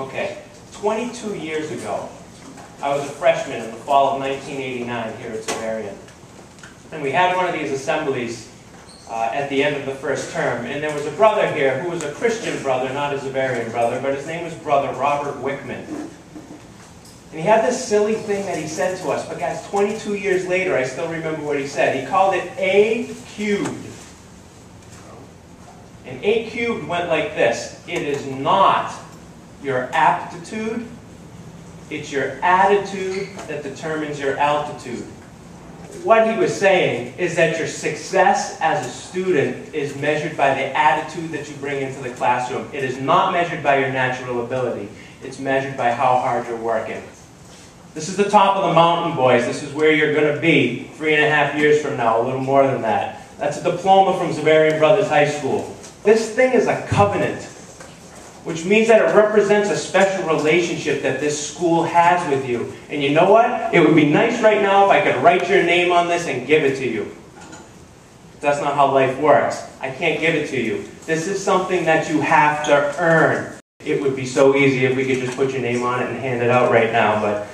Okay, 22 years ago, I was a freshman in the fall of 1989 here at Xaverian. And we had one of these assemblies uh, at the end of the first term. And there was a brother here who was a Christian brother, not a Xaverian brother, but his name was Brother Robert Wickman. And he had this silly thing that he said to us, but guys, 22 years later, I still remember what he said. He called it A cubed. And A cubed went like this. It is not your aptitude, it's your attitude that determines your altitude. What he was saying is that your success as a student is measured by the attitude that you bring into the classroom. It is not measured by your natural ability. It's measured by how hard you're working. This is the top of the mountain, boys. This is where you're going to be three and a half years from now, a little more than that. That's a diploma from Xaverian Brothers High School. This thing is a covenant, which means that it represents a special relationship that this school has with you. And you know what? It would be nice right now if I could write your name on this and give it to you. That's not how life works. I can't give it to you. This is something that you have to earn. It would be so easy if we could just put your name on it and hand it out right now, but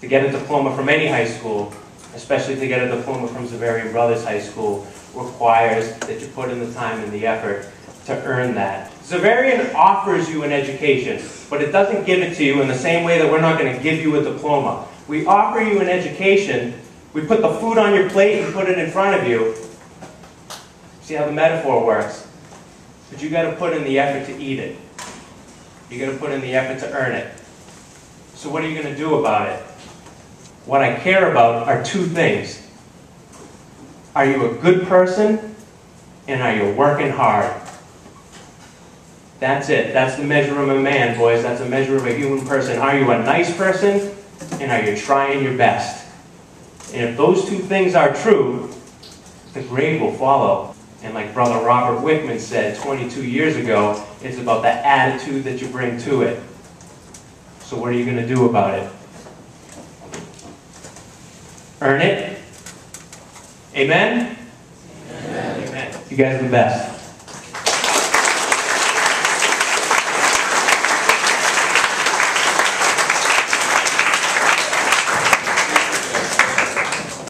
to get a diploma from any high school, especially to get a diploma from Xaverian Brothers High School, requires that you put in the time and the effort to earn that. Xaverian offers you an education, but it doesn't give it to you in the same way that we're not going to give you a diploma. We offer you an education, we put the food on your plate and put it in front of you. See how the metaphor works? But you got to put in the effort to eat it. You got to put in the effort to earn it. So what are you going to do about it? What I care about are two things. Are you a good person? And are you working hard? That's it. That's the measure of a man, boys. That's a measure of a human person. Are you a nice person? And are you trying your best? And if those two things are true, the grade will follow. And like Brother Robert Wickman said 22 years ago, it's about the attitude that you bring to it. So what are you going to do about it? Earn it? Amen? Amen. Amen. You guys are the best.